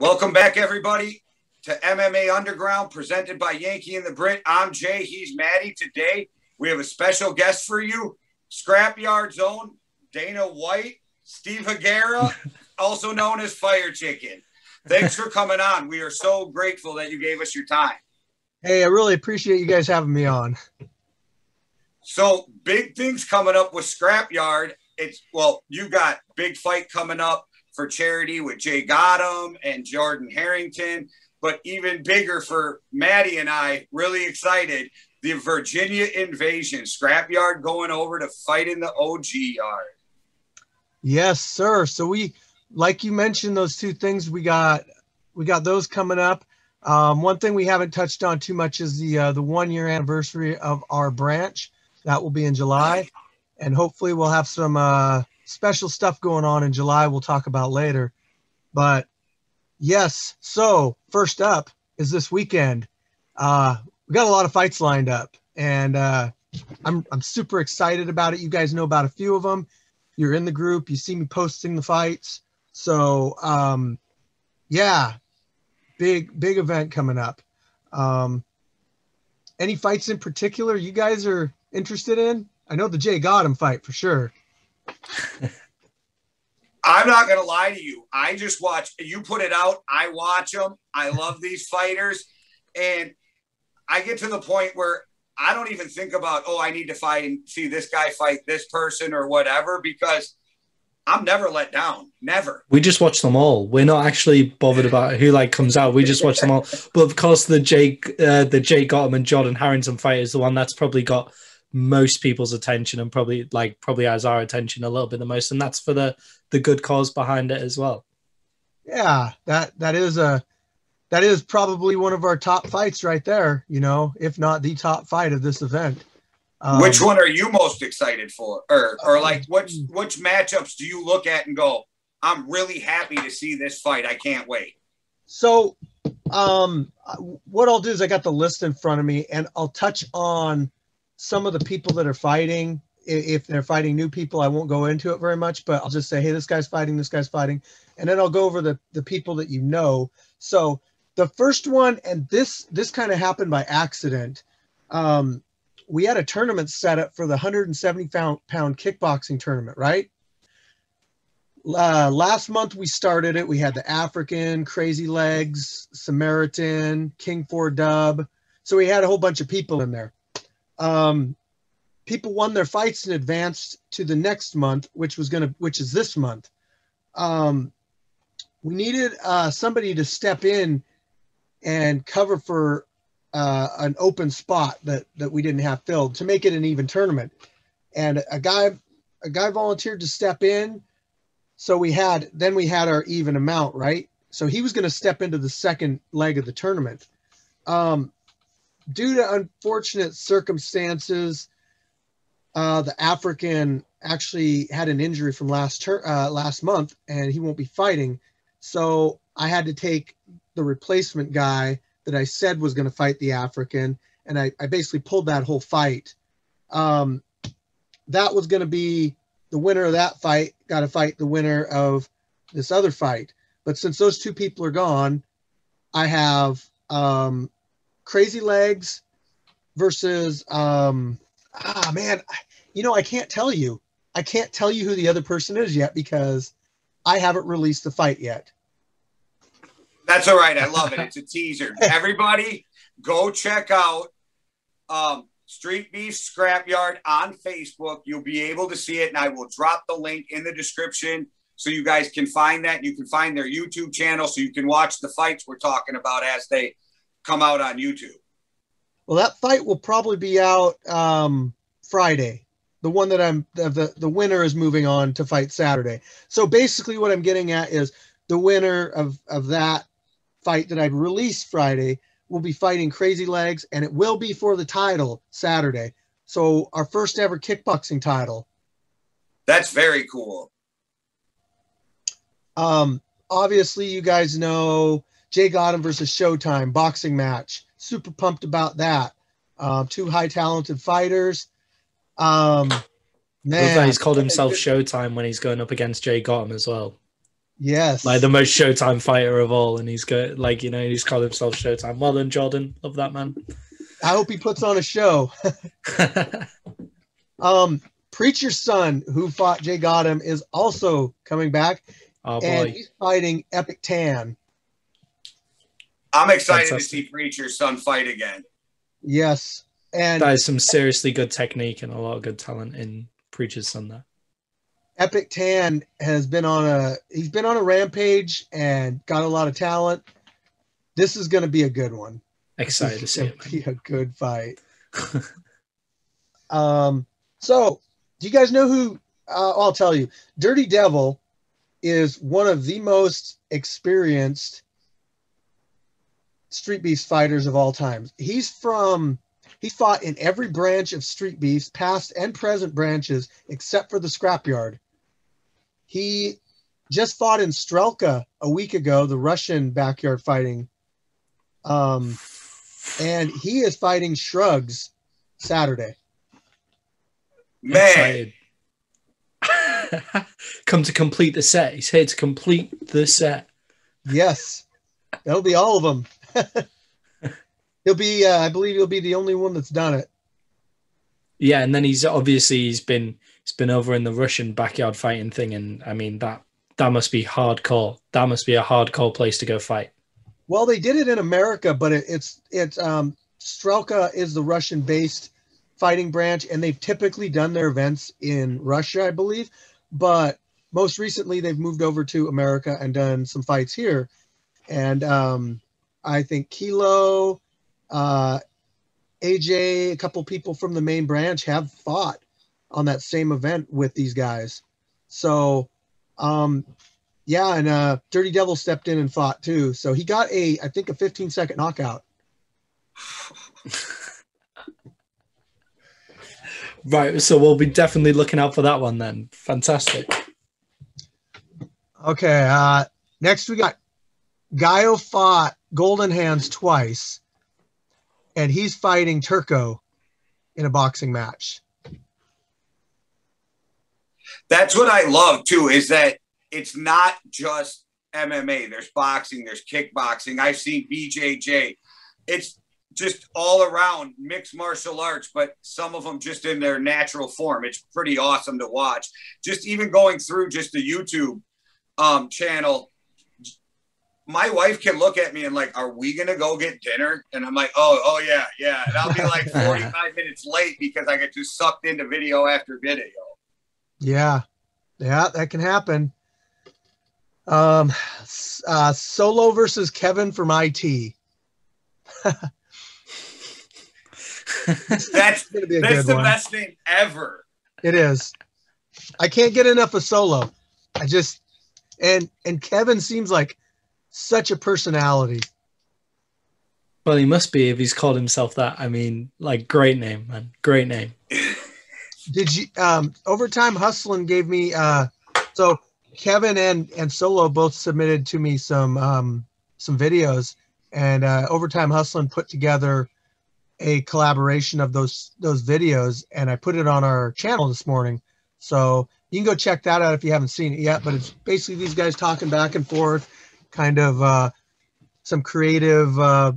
Welcome back, everybody, to MMA Underground, presented by Yankee and the Brit. I'm Jay. He's Maddie. Today, we have a special guest for you, Scrapyard Zone, Dana White, Steve Hagara, also known as Fire Chicken. Thanks for coming on. We are so grateful that you gave us your time. Hey, I really appreciate you guys having me on. So, big things coming up with Scrapyard. It's well, you got big fight coming up for charity with Jay Gotham and Jordan Harrington, but even bigger for Maddie and I, really excited. The Virginia invasion, Scrapyard going over to fight in the OG yard. Yes, sir. So we, like you mentioned, those two things we got, we got those coming up. Um, one thing we haven't touched on too much is the uh, the one year anniversary of our branch. That will be in July, and hopefully we'll have some uh, special stuff going on in July we'll talk about later. But yes, so first up is this weekend. Uh, we got a lot of fights lined up, and uh, I'm I'm super excited about it. You guys know about a few of them. You're in the group. You see me posting the fights. So um, yeah, big big event coming up. Um, any fights in particular you guys are interested in? I know the Jay Gotham fight for sure. I'm not going to lie to you. I just watch, you put it out, I watch them. I love these fighters. And I get to the point where I don't even think about, oh, I need to fight and see this guy fight this person or whatever, because I'm never let down. Never. We just watch them all. We're not actually bothered about who like comes out. We just watch them all. But of course, the Jake, uh, the Jay Gotham and Jordan Harrington fight is the one that's probably got most people's attention and probably like probably has our attention a little bit the most and that's for the the good cause behind it as well. Yeah that that is a that is probably one of our top fights right there you know if not the top fight of this event. Um, which one are you most excited for? Or or like which which matchups do you look at and go i'm really happy to see this fight. I can't wait. So um what i'll do is i got the list in front of me and i'll touch on some of the people that are fighting if they're fighting new people i won't go into it very much but i'll just say hey this guy's fighting this guy's fighting and then i'll go over the the people that you know. So the first one and this this kind of happened by accident um we had a tournament set up for the 170 pound, pound kickboxing tournament right? Uh, last month we started it we had the african crazy legs samaritan king four dub so we had a whole bunch of people in there um, people won their fights and advanced to the next month, which was going to, which is this month. Um, we needed uh, somebody to step in and cover for uh, an open spot that that we didn't have filled to make it an even tournament. And a guy, a guy volunteered to step in. So we had then we had our even amount, right? So he was going to step into the second leg of the tournament. Um, due to unfortunate circumstances, uh, the African actually had an injury from last ter- uh, last month, and he won't be fighting. So I had to take the replacement guy that I said was going to fight the African, and I, I basically pulled that whole fight. Um, that was going to be the winner of that fight got to fight the winner of this other fight. But since those two people are gone, I have um, Crazy Legs versus um ah man, you know I can't tell you. I can't tell you who the other person is yet because I haven't released the fight yet. That's all right. I love it. It's a teaser. Everybody, go check out um, Street Beef Scrapyard on Facebook. You'll be able to see it, and I will drop the link in the description so you guys can find that. You can find their YouTube channel so you can watch the fights we're talking about as they come out on YouTube. Well, that fight will probably be out um, Friday. The one that I'm the the winner is moving on to fight Saturday. So basically, what I'm getting at is the winner of of that fight that I released Friday will be fighting Crazy Legs, and it will be for the title Saturday. So our first ever kickboxing title. That's very cool. Um, obviously, you guys know Jay Gotham versus Showtime boxing match. Super pumped about that. Uh, two high talented fighters. Um, man, he's called himself Showtime when he's going up against Jay Gotham as well. Yes. like the most Showtime fighter of all, and he's got like you know he's called himself Showtime. Well done, Jordan. Love that man. I hope he puts on a show. Um, Preacher's son, who fought Jay Gotham, is also coming back, oh and he's fighting Epic Tan. I'm excited to see Preacher's son fight again. Yes, and that is some seriously good technique and a lot of good talent in Preacher's Son. There, Epic Tan has been on a he's been on a rampage and got a lot of talent. This is going to be a good one. excited to see it. Be a good fight. um. So, do you guys know who? Uh, I'll tell you. Dirty Devil is one of the most experienced Street Beefs fighters of all time. He's from. He fought in every branch of Street Beefs, past and present branches, except for the Scrapyard. He just fought in Strelka a week ago, the Russian backyard fighting. Um, and he is fighting Shrugs Saturday. Man, Come to complete the set. He's here to complete the set. Yes, that'll be all of them. he'll be, uh, I believe, he'll be the only one that's done it. Yeah, and then he's obviously he's been he's been over in the Russian backyard fighting thing, and I mean that that must be hardcore. That must be a hardcore place to go fight. Well, they did it in America, but it, it's it's um, Strelka is the Russian-based fighting branch, and they've typically done their events in Russia, I believe. But most recently, they've moved over to America and done some fights here. And um, I think Kilo, uh, AJ, a couple people from the main branch have fought on that same event with these guys. So, um, yeah, and uh, Dirty Devil stepped in and fought too. So he got a, I think, a 15 second knockout. Right, so we'll be definitely looking out for that one then. Fantastic. Okay. Uh, next, we got Gaio fought Golden Hands twice, and he's fighting Turco in a boxing match. that's what I love too. Is that it's not just MMA. There's boxing. There's kickboxing. I've seen BJJ. It's just all around mixed martial arts, but some of them just in their natural form. It's pretty awesome to watch. Just even going through just the YouTube um, channel, my wife can look at me and like, "Are we gonna go get dinner?" And I'm like, "Oh, oh yeah, yeah." And I'll be like 45 minutes late because I get too sucked into video after video. Yeah, yeah, that can happen. Um, uh, Solo versus Kevin from IT. That's gonna be a that's good the one. best name ever. It is. I can't get enough of Solo. I just and and Kevin seems like such a personality. Well, he must be if he's called himself that. I mean, like, great name, man. Great name. Did you um overtime hustling gave me uh so Kevin and and Solo both submitted to me some um some videos and uh overtime hustling put together a collaboration of those those videos and I put it on our channel this morning. So you can go check that out if you haven't seen it yet, but it's basically these guys talking back and forth, kind of uh some creative uh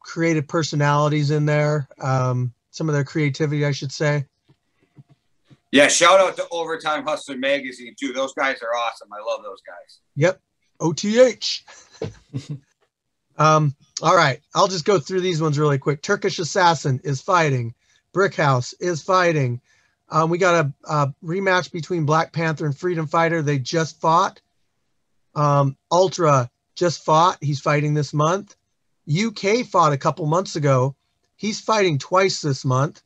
creative personalities in there. Um some of their creativity I should say. Yeah, shout out to Overtime Hustler Magazine too. Those guys are awesome. I love those guys. Yep. OTH. um, all right. I'll just go through these ones really quick. Turkish Assassin is fighting. Brick House is fighting. Um, we got a, a rematch between Black Panther and Freedom Fighter. They just fought. Um, Ultra just fought. He's fighting this month. UK fought a couple months ago. He's fighting twice this month.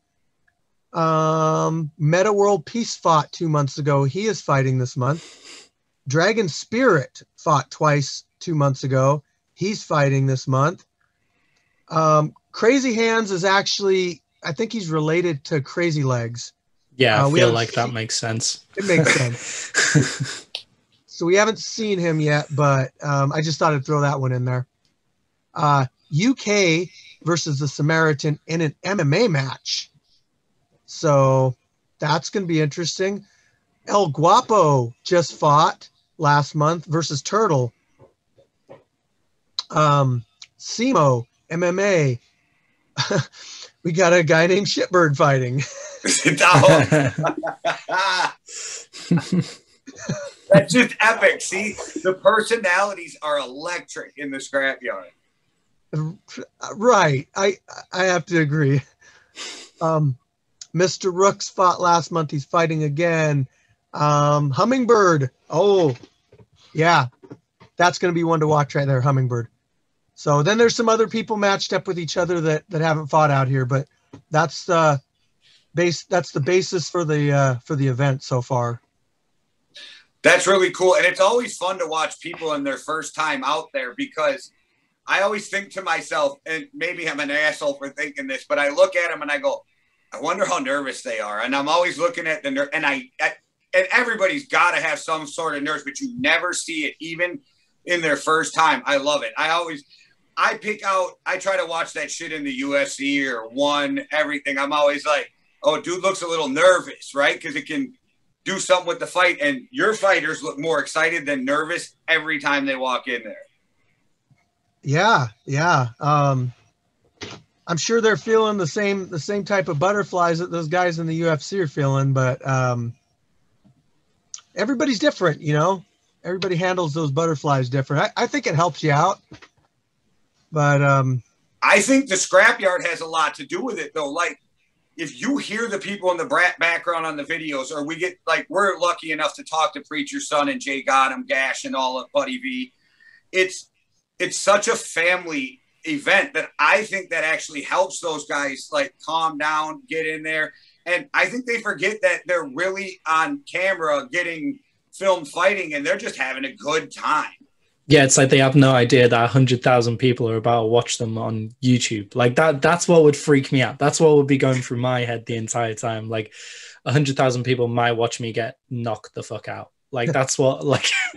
Um, Meta World Peace fought two months ago. He is fighting this month. Dragon Spirit fought twice two months ago. He's fighting this month. Um, Crazy Hands is actually, I think he's related to Crazy Legs. Yeah, Uh, I we feel like that makes sense. It makes sense. So we haven't seen him yet, but um, I just thought I'd throw that one in there. Uh, UK versus the Samaritan in an MMA match. So that's going to be interesting. El Guapo just fought. last month versus Turtle. Um, SEMO, MMA. we got a guy named Shitbird fighting. That's just epic. See, the personalities are electric in the scrapyard. Right. I I have to agree. Um, Mr. Rooks fought last month. He's fighting again. Um, Hummingbird. Oh, yeah. That's going to be one to watch right there, Hummingbird. So then there's some other people matched up with each other that that haven't fought out here, but that's the base. That's the basis for the uh, for the event so far. That's really cool, and it's always fun to watch people in their first time out there because I always think to myself, and maybe I'm an asshole for thinking this, but I look at them and I go, I wonder how nervous they are, and I'm always looking at the ner- and I, I and everybody's got to have some sort of nerves, but you never see it even in their first time. I love it. I always I pick out, I try to watch that shit in the UFC or one, everything. I'm always like, oh, dude looks a little nervous, right? Because it can do something with the fight. And your fighters look more excited than nervous every time they walk in there. Yeah, yeah. Um, I'm sure they're feeling the same the same type of butterflies that those guys in the UFC are feeling, but um, everybody's different, you know. Everybody handles those butterflies different. I, I think it helps you out, but um, I think the scrapyard has a lot to do with it, though. Like if you hear the people in the background on the videos, or we get like we're lucky enough to talk to Preacher Son and Jay Gotham, Gash, and all of Buddy V. It's it's such a family event that I think that actually helps those guys like calm down, get in there, and I think they forget that they're really on camera getting filmed fighting, and they're just having a good time. Yeah, it's like they have no idea that hundred thousand people are about to watch them on YouTube. Like that that's what would freak me out. That's what would be going through my head the entire time. Like hundred thousand people might watch me get knocked the fuck out. Like that's what like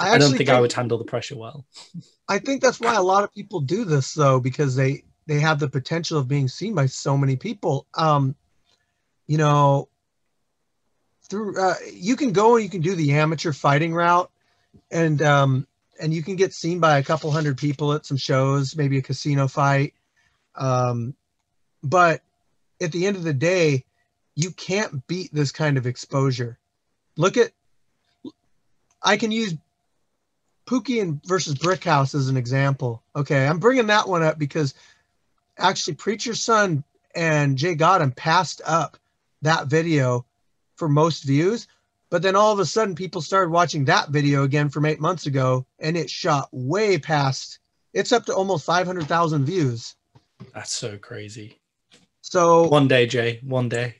I, I, don't think, think I would handle the pressure well. I think that's why a lot of people do this though, because they they have the potential of being seen by so many people. Um, you know, through uh, you can go and you can do the amateur fighting route and um, and you can get seen by a couple hundred people at some shows, maybe a casino fight. Um, but at the end of the day, you can't beat this kind of exposure. Look at, I can use Pookie and versus Brickhouse as an example. Okay, I'm bringing that one up because actually Preacher Son and Jay Gotham passed up that video for most views but then all of a sudden, people started watching that video again from eight months ago, and it shot way past. It's up to almost five hundred thousand views. That's so crazy. So one day, Jay, one day.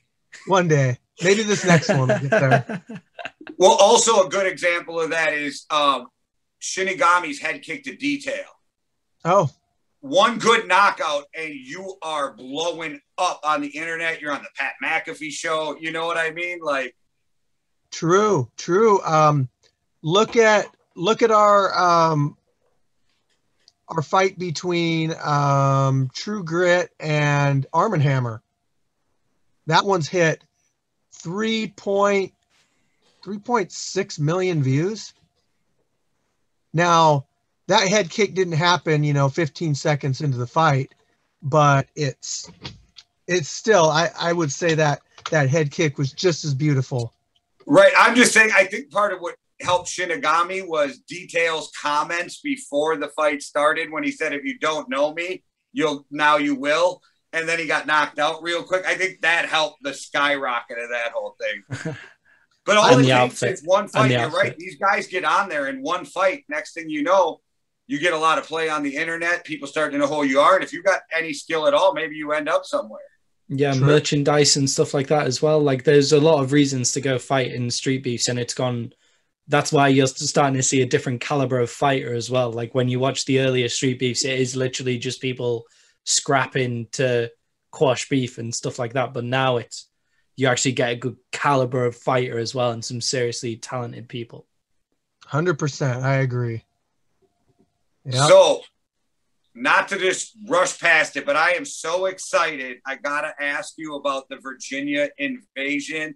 One day, maybe this next one will get there. Well, also a good example of that is um, Shinigami's head kick to detail. Oh, one good knockout and you are blowing up on the internet. You're on the Pat McAfee show. You know what I mean? Like True, true. Um, look at look at our um, our fight between um, True Grit and Arm and Hammer. That one's hit 3.3.6 million views. Now, that head kick didn't happen, you know, 15 seconds into the fight, but it's it's still I, I would say that that head kick was just as beautiful Right. I'm just saying, I think part of what helped Shinigami was details comments before the fight started when he said, if you don't know me, you'll now you will. And then he got knocked out real quick. I think that helped the skyrocket of that whole thing. But all it takes is one fight. You're right. These guys get on there in one fight. Next thing you know, you get a lot of play on the internet. People start to know who you are. And if you've got any skill at all, maybe you end up somewhere. Yeah, True. merchandise and stuff like that as well. Like there's a lot of reasons to go fight in street beefs, and it's gone. That's why you're starting to see a different caliber of fighter as well. Like when you watch the earlier street beefs, it is literally just people scrapping to quash beef and stuff like that. But now it's you actually get a good caliber of fighter as well, and some seriously talented people. Hundred percent, I agree. Yep. So not to just rush past it, but I am so excited. I got to ask you about the Virginia invasion.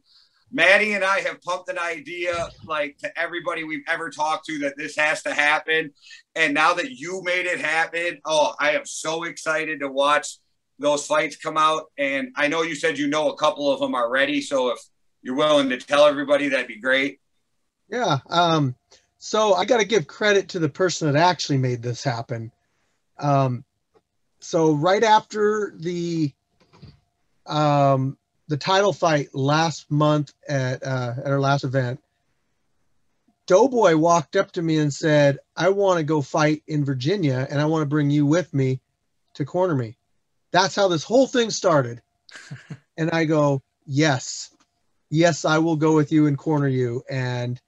Maddie and I have pumped an idea like to everybody we've ever talked to that this has to happen. And now that you made it happen, oh, I am so excited to watch those fights come out. And I know you said you know a couple of them already. So if you're willing to tell everybody, that'd be great. Yeah. Um, so I got to give credit to the person that actually made this happen. Um, so right after the um, the title fight last month at uh, at our last event, Doughboy walked up to me and said, "I want to go fight in Virginia, and I want to bring you with me to corner me." That's how this whole thing started. and I go, "Yes, yes, I will go with you and corner you." And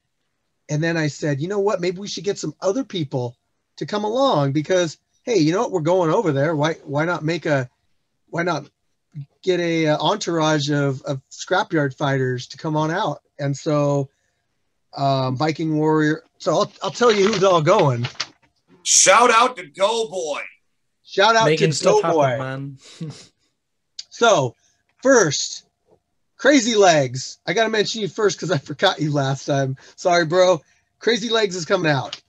and then I said, "You know what? Maybe we should get some other people to come along because." Hey, you know what? We're going over there. Why why not make a why not get a uh, entourage of, of scrapyard fighters to come on out. And so um, Viking Warrior. So I'll, I'll tell you who's all going. Shout out to Doughboy. Shout out Making to Doughboy. Happen, man. so first, Crazy Legs. I got to mention you first because I forgot you last time. Sorry, bro. Crazy Legs is coming out.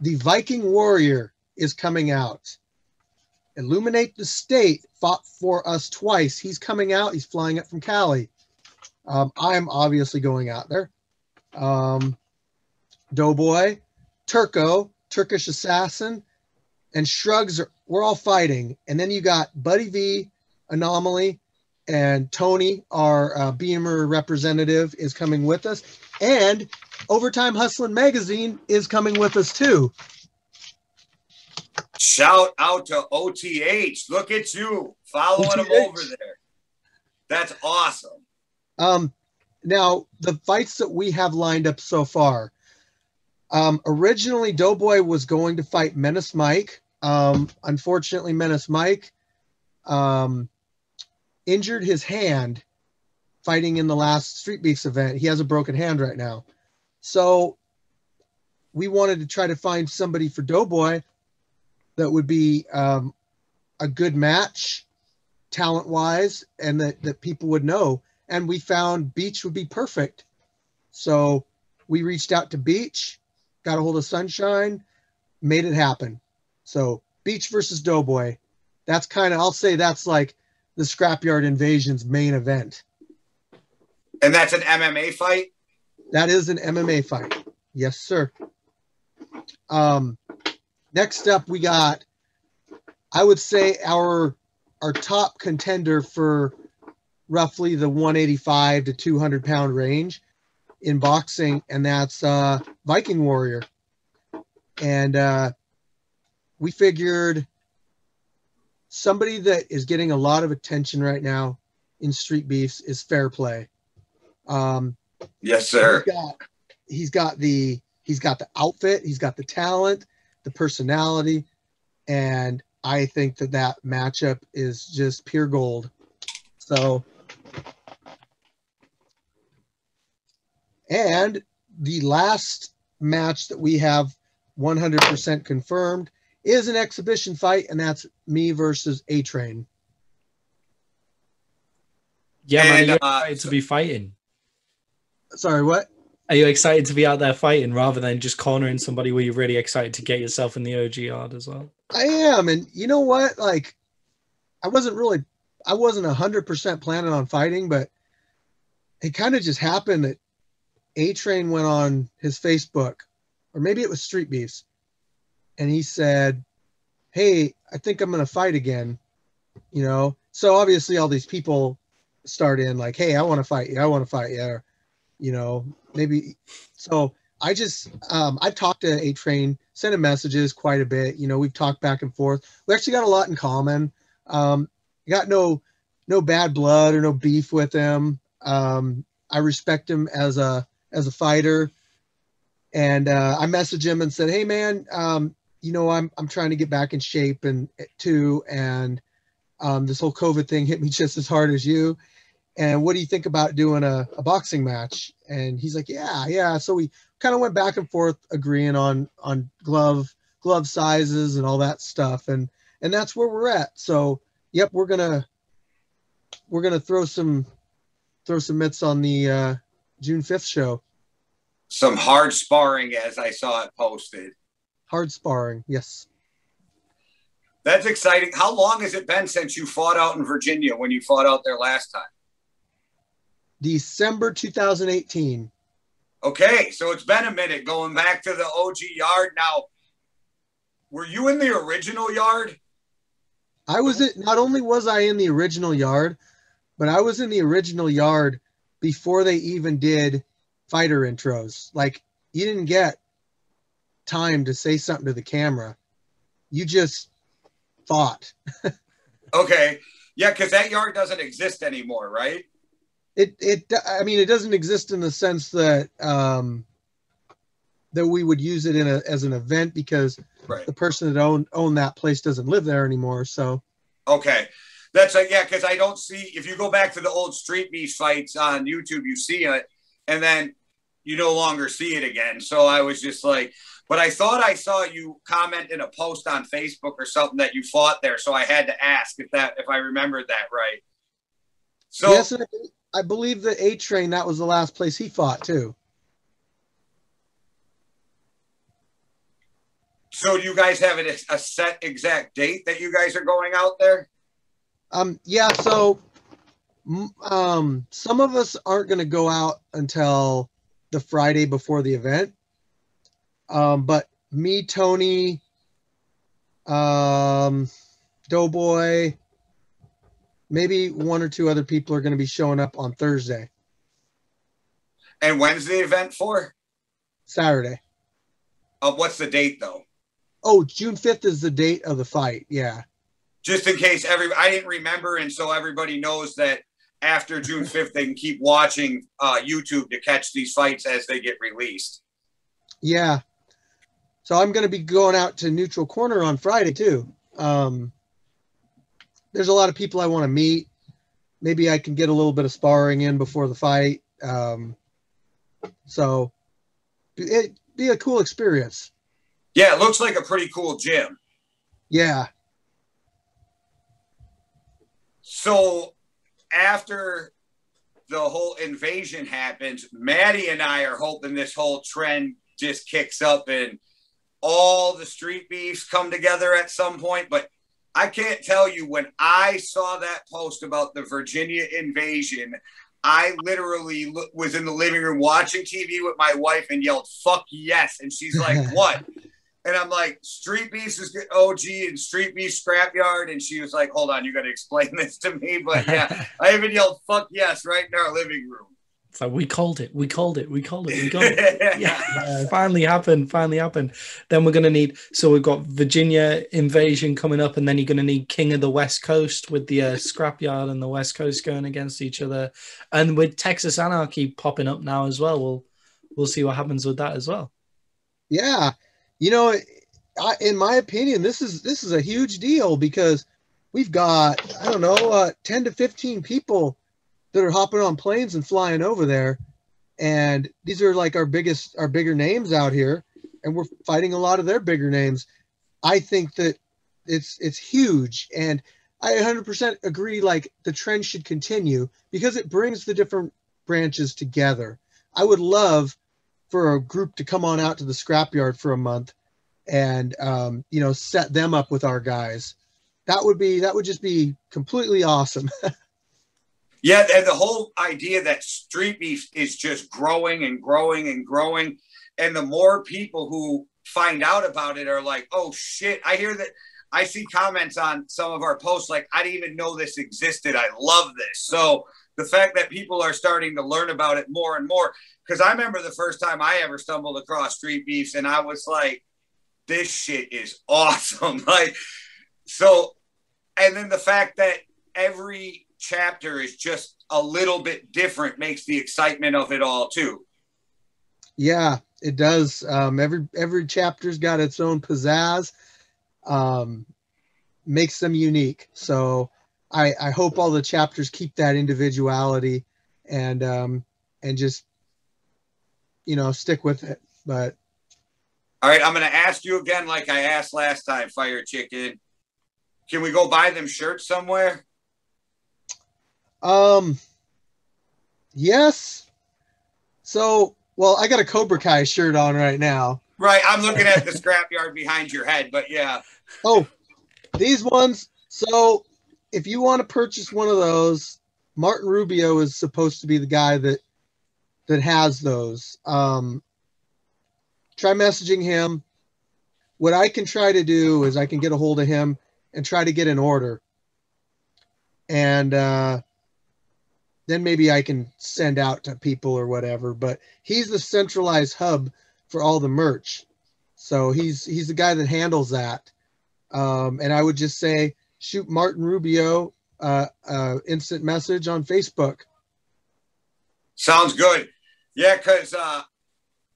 The Viking Warrior is coming out. Illuminate the State fought for us twice. He's coming out. He's flying up from Cali. Um, I'm obviously going out there. Um, Doughboy, Turco, Turkish Assassin, and Shrugs. Are, we're all fighting. And then you got Buddy V, Anomaly, and Tony, our uh, Beamer representative, is coming with us. And Overtime Hustling Magazine is coming with us too. Shout out to OTH. Look at you following OTH. him over there. That's awesome. Um, now the fights that we have lined up so far. Um, originally, Doughboy was going to fight Menace Mike. Um, unfortunately, Menace Mike um, injured his hand fighting in the last Street Beefs event. He has a broken hand right now. So we wanted to try to find somebody for Doughboy that would be um, a good match talent wise and that, that people would know. And we found Beach would be perfect. So we reached out to Beach, got a hold of Sunshine, made it happen. So Beach versus Doughboy. That's kind of, I'll say that's like the Scrapyard Invasion's main event. And that's an MMA fight? That is an MMA fight. Yes, sir. Um, Next up, we got, I would say our our top contender for roughly the 185 to 200 pound range in boxing, and that's uh, Viking Warrior. And uh, we figured somebody that is getting a lot of attention right now in street beefs is fair play. Um, yes, sir. He's got, he's got the he's got the outfit, he's got the talent, the personality, and I think that that matchup is just pure gold. So, and the last match that we have 100% confirmed is an exhibition fight, and that's me versus A Train. Yeah, and, man, uh, to be fighting. Sorry, what? Are you excited to be out there fighting rather than just cornering somebody where you're really excited to get yourself in the OG yard as well? I am. And you know what? Like, I wasn't really, I wasn't 100% planning on fighting, but it kind of just happened that A Train went on his Facebook, or maybe it was Street Beefs, and he said, Hey, I think I'm going to fight again. You know, so obviously all these people start in like, Hey, I want to fight you. I want to fight you. Or, you know, maybe so I just um, I've talked to A Train, sent him messages quite a bit. You know, we've talked back and forth. We actually got a lot in common. Um, got no no bad blood or no beef with him. Um, I respect him as a as a fighter, and uh, I messaged him and said, "Hey, man, um, you know, I'm I'm trying to get back in shape and too, and um, this whole COVID thing hit me just as hard as you." And what do you think about doing a, a boxing match and he's like yeah yeah so we kind of went back and forth agreeing on on glove glove sizes and all that stuff and and that's where we're at so yep we're gonna we're gonna throw some throw some mitts on the uh June 5th show. Some hard sparring as I saw it posted. Hard sparring, yes. That's exciting. How long has it been since you fought out in Virginia when you fought out there last time? December 2018. Okay, so it's been a minute going back to the OG yard. Now, were you in the original yard? I was it. Not only was I in the original yard, but I was in the original yard before they even did fighter intros. Like you didn't get time to say something to the camera. You just fought. okay. Yeah, because that yard doesn't exist anymore, right? It it I mean it doesn't exist in the sense that um that we would use it in a as an event because right. the person that owned owned that place doesn't live there anymore. So okay. That's like yeah, because I don't see if you go back to the old street beefs fights on YouTube, you see it, and then you no longer see it again. So I was just like, but I thought I saw you comment in a post on Facebook or something that you fought there. So I had to ask if that if I remembered that right. So yes, I believe the A train that was the last place he fought too. So do you guys have a, a set exact date that you guys are going out there? Um, yeah. So, um, some of us aren't going to go out until the Friday before the event. Um, but me, Tony, um, Doughboy, maybe one or two other people are going to be showing up on Thursday. And when's the event for? Saturday. Uh, what's the date though? Oh, June 5th is the date of the fight. Yeah. Just in case every I didn't remember, and so everybody knows that after June 5th, they can keep watching uh, YouTube to catch these fights as they get released. Yeah. So I'm going to be going out to Neutral Corner on Friday too. Um, there's a lot of people I want to meet. Maybe I can get a little bit of sparring in before the fight. Um, so it be a cool experience. Yeah, it looks like a pretty cool gym. Yeah. So after the whole invasion happens, Maddie and I are hoping this whole trend just kicks up and all the street beefs come together at some point. But I can't tell you when I saw that post about the Virginia invasion, I literally was in the living room watching TV with my wife and yelled, fuck yes. And she's like, what? And I'm like, Street Beefs is OG and Street Beefs Scrapyard. And she was like, hold on, you got to explain this to me. But yeah, I even yelled, fuck yes, right in our living room. It's like, we called it, we called it, we called it, we got it. yeah, finally happened, finally happened. Then we're going to need, so we've got Virginia invasion coming up, and then you're going to need King of the West Coast with the uh, Scrapyard and the West Coast going against each other. And with Texas Anarchy popping up now as well, we'll, we'll see what happens with that as well. Yeah you know, I, in my opinion, this is this is a huge deal because we've got I don't know uh, ten to fifteen people that are hopping on planes and flying over there, and these are like our biggest our bigger names out here, and we're fighting a lot of their bigger names. I think that it's it's huge, and I 100% agree. Like the trend should continue because it brings the different branches together. I would love for a group to come on out to the scrapyard for a month and um, you know set them up with our guys that would be that would just be completely awesome yeah and the whole idea that street beef is just growing and growing and growing and the more people who find out about it are like oh shit i hear that i see comments on some of our posts like i didn't even know this existed i love this so the fact that people are starting to learn about it more and more because I remember the first time I ever stumbled across street beefs, and I was like, "This shit is awesome!" like, so, and then the fact that every chapter is just a little bit different makes the excitement of it all too. Yeah, it does. Um, every every chapter's got its own pizzazz, um, makes them unique. So I I hope all the chapters keep that individuality and um, and just you know, stick with it. But all right, I'm going to ask you again, like I asked last time, Fire Chicken. Can we go buy them shirts somewhere? Um, yes. So, well, I got a Cobra Kai shirt on right now. Right. I'm looking at the scrapyard behind your head, but yeah. Oh, these ones. So, if you want to purchase one of those, Martin Rubio is supposed to be the guy that that has those. Um, try messaging him. What I can try to do is I can get a hold of him and try to get an order. And uh, then maybe I can send out to people or whatever. But he's the centralized hub for all the merch. So he's he's the guy that handles that. Um, and I would just say shoot Martin Rubio uh, uh, instant message on Facebook. Sounds good. Yeah, because uh,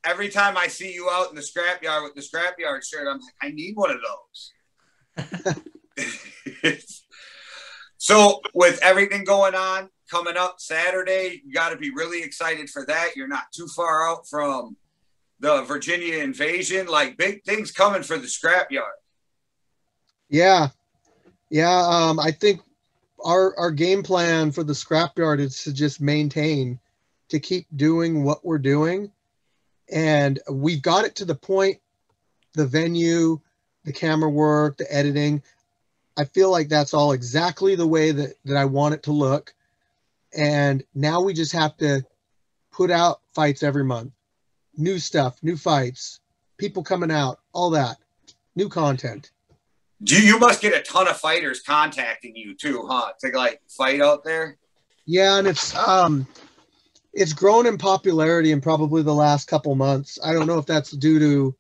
every time I see you out in the scrapyard with the scrapyard shirt, I'm like, I need one of those. so, with everything going on coming up Saturday, you got to be really excited for that. You're not too far out from the Virginia invasion. Like big things coming for the scrapyard. Yeah, yeah. Um, I think our our game plan for the scrapyard is to just maintain, to keep doing what we're doing, and we've got it to the point. The venue, the camera work, the editing. I feel like that's all exactly the way that, that I want it to look. And now we just have to put out fights every month. New stuff, new fights, people coming out, all that. New content. Do you must get a ton of fighters contacting you too, huh? To like fight out there? Yeah, and it's um it's grown in popularity in probably the last couple months. I don't know if that's due to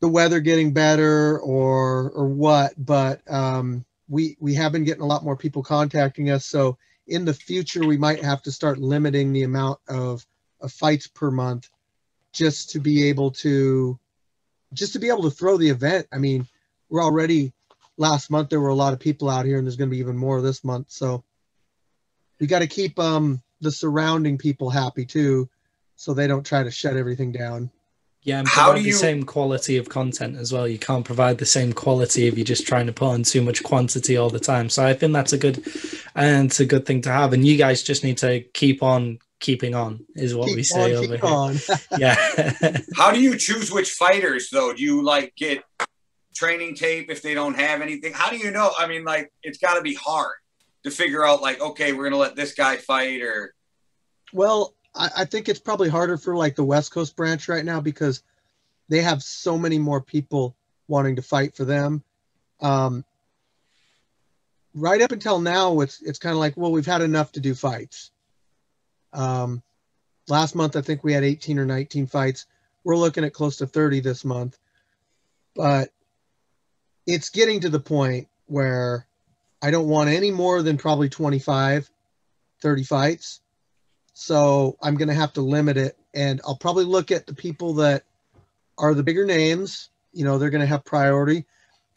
the weather getting better or or what, but um, we we have been getting a lot more people contacting us. So in the future, we might have to start limiting the amount of, of fights per month, just to be able to just to be able to throw the event. I mean, we're already last month there were a lot of people out here, and there's going to be even more this month. So we got to keep um, the surrounding people happy too, so they don't try to shut everything down. Yeah, and provide How do you... the same quality of content as well. You can't provide the same quality if you're just trying to put on too much quantity all the time. So I think that's a good and it's a good thing to have. And you guys just need to keep on keeping on is what keep we say on, over here. yeah. How do you choose which fighters though? Do you like get training tape if they don't have anything? How do you know? I mean, like it's got to be hard to figure out like, okay, we're gonna let this guy fight or. Well, I, I think it's probably harder for like the West Coast branch right now because they have so many more people wanting to fight for them. Um, right up until now, it's it's kind of like, well, we've had enough to do fights. Um, last month, I think we had 18 or 19 fights. We're looking at close to 30 this month, but it's getting to the point where I don't want any more than probably 25, 30 fights. So I'm going to have to limit it. And I'll probably look at the people that are the bigger names. You know, they're going to have priority.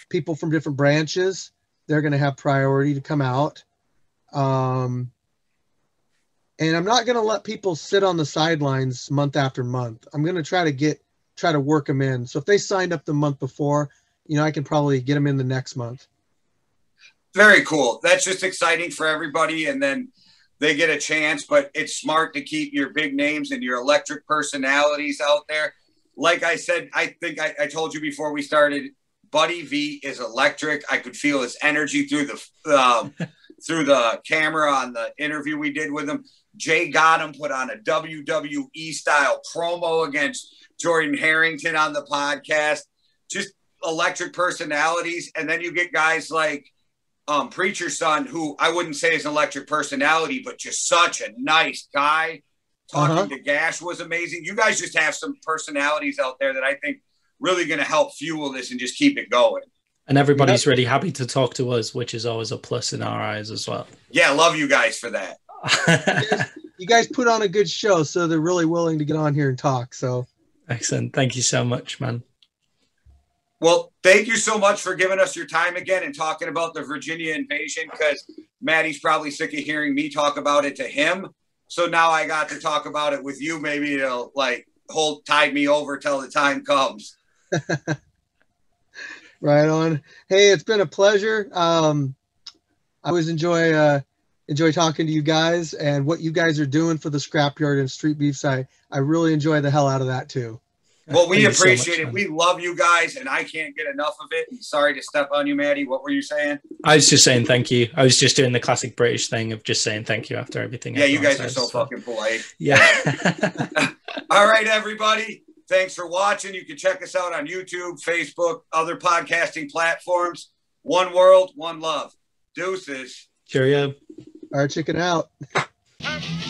People from different branches, they're going to have priority to come out. Um, and I'm not going to let people sit on the sidelines month after month. I'm going to try to get, try to work them in. So if they signed up the month before, you know, I can probably get them in the next month. Very cool. That's just exciting for everybody. And then, they get a chance, but it's smart to keep your big names and your electric personalities out there. Like I said, I think I, I told you before we started, Buddy V is electric. I could feel his energy through the um, through the camera on the interview we did with him. Jay Gotham put on a WWE style promo against Jordan Harrington on the podcast. Just electric personalities, and then you get guys like um, Preacher Son, who I wouldn't say is an electric personality, but just such a nice guy. Talking uh-huh. to Gash was amazing. You guys just have some personalities out there that I think really going to help fuel this and just keep it going. And everybody's yep. really happy to talk to us, which is always a plus in our eyes as well. Yeah, love you guys for that. you guys put on a good show, so they're really willing to get on here and talk. So excellent. Thank you so much, man. Well, thank you so much for giving us your time again and talking about the Virginia invasion because Maddie's probably sick of hearing me talk about it to him. So now I got to talk about it with you. Maybe it'll like hold tide me over till the time comes. right on. Hey, it's been a pleasure. Um, I always enjoy uh, enjoy talking to you guys and what you guys are doing for the scrapyard and street beefs. I I really enjoy the hell out of that too. Well, we Thank you so appreciate much, it. man. We love you guys, and I can't get enough of it. Sorry to step on you, Maddie. What were you saying? I was just saying thank you. I was just doing the classic British thing of just saying thank you after everything. Yeah, you everyone guys are says, so fucking polite. Yeah. All right, everybody. Thanks for watching. You can check us out on YouTube, Facebook, other podcasting platforms. One world, one love. Deuces. Cheerio. All right, chicken out.